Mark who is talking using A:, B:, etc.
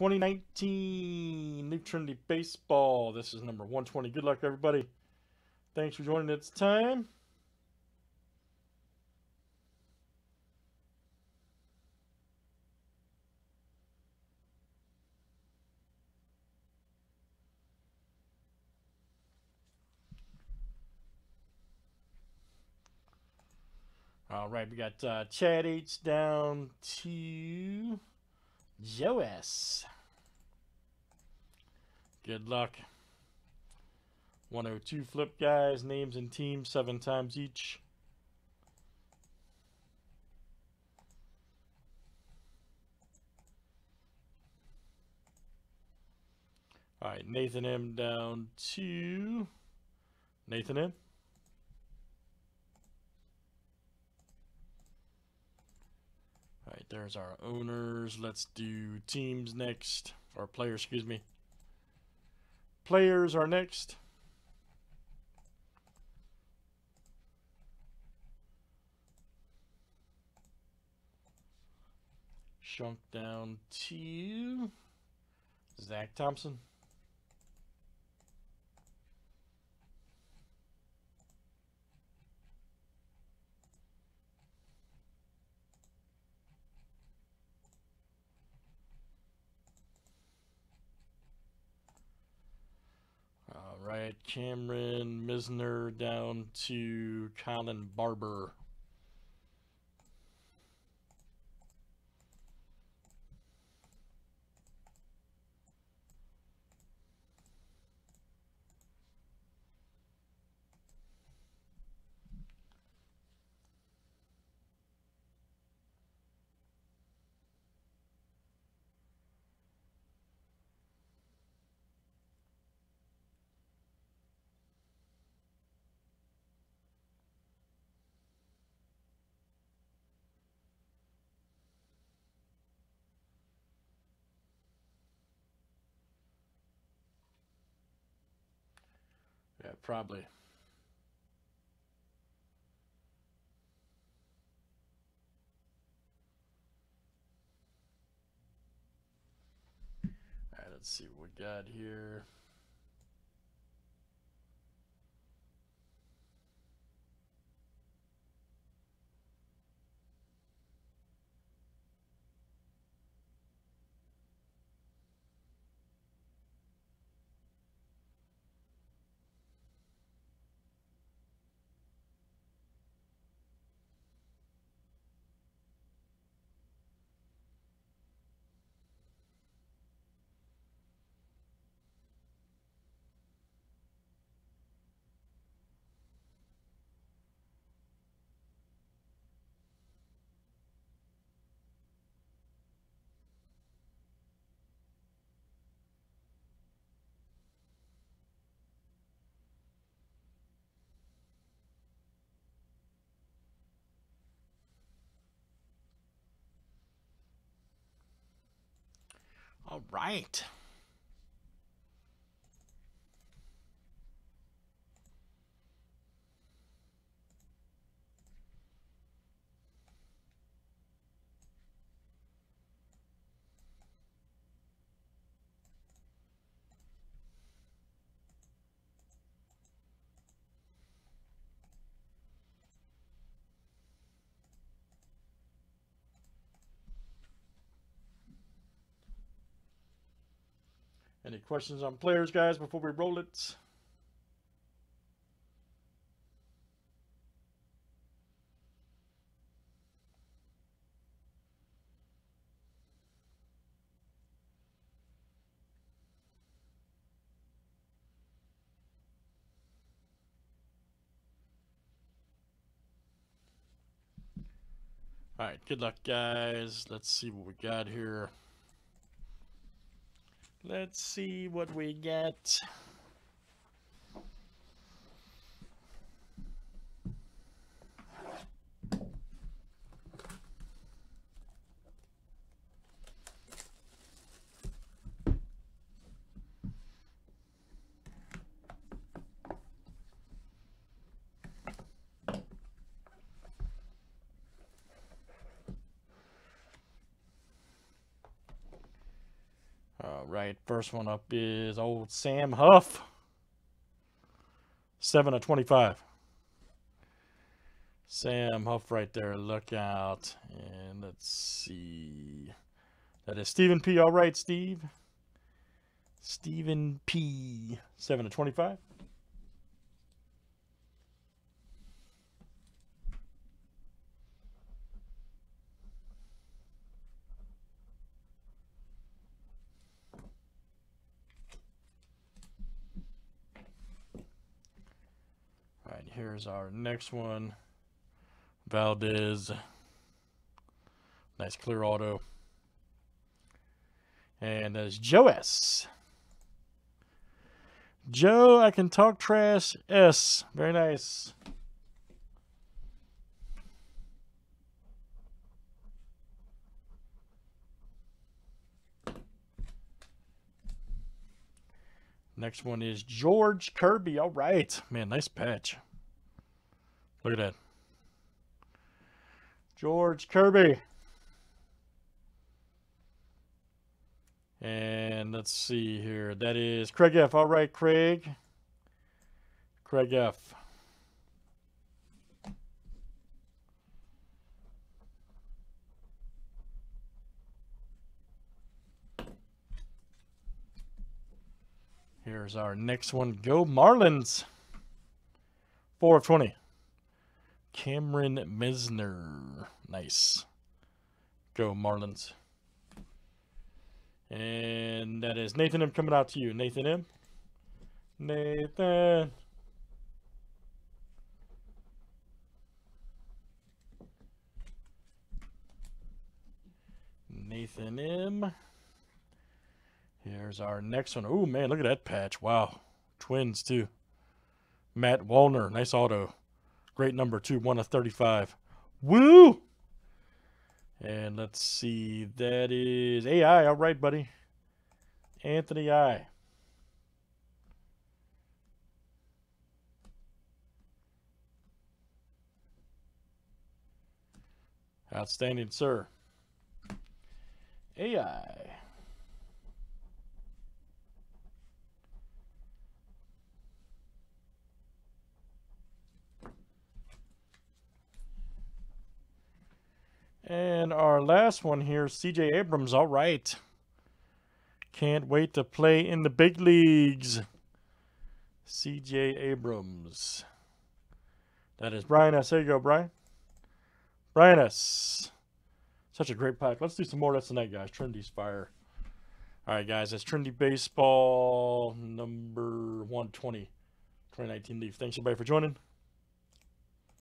A: 2019 New Trinity Baseball. This is number 120. Good luck, everybody. Thanks for joining. It's time. All right, we got uh, Chad H down to Joe S. Good luck. 102 flip guys, names and teams seven times each. All right, Nathan M down to Nathan M. All right, there's our owners. Let's do teams next, or players, excuse me. Players are next. Shrunk down to Zach Thompson. All Cameron Misner down to Colin Barber. Probably. All right, let's see what we got here. All right. Any questions on players, guys, before we roll it? All right, good luck, guys. Let's see what we got here. Let's see what we get. Right, first one up is old Sam Huff. 7 of 25. Sam Huff right there. Look out. And let's see. That is Stephen P. All right, Steve. Stephen P. 7 of 25. Right, here's our next one. Valdez. Nice clear auto. And there's Joe S. Joe, I can talk trash. S. Very nice. Next one is George Kirby. All right. Man, nice patch. Look at that. George Kirby. And let's see here. That is Craig F. All right, Craig. Craig F. Here's our next one. Go Marlins. 4 of 20. Cameron Misner. Nice. Go Marlins. And that is Nathan M coming out to you. Nathan M. Nathan. Nathan M. Here's our next one. Oh, man, look at that patch. Wow. Twins, too. Matt Wallner. Nice auto. Great number, too. 1 of 35. Woo! And let's see. That is AI. All right, buddy. Anthony I. Outstanding, sir. AI. And our last one here, CJ Abrams. All right. Can't wait to play in the big leagues. CJ Abrams. That is Brian S. There you go, Brian. Brian S. Such a great pack. Let's do some more. That's the night, guys. Trinity's fire. All right, guys. That's Trinity Baseball number 120, 2019 Leaf. Thanks, everybody, for joining.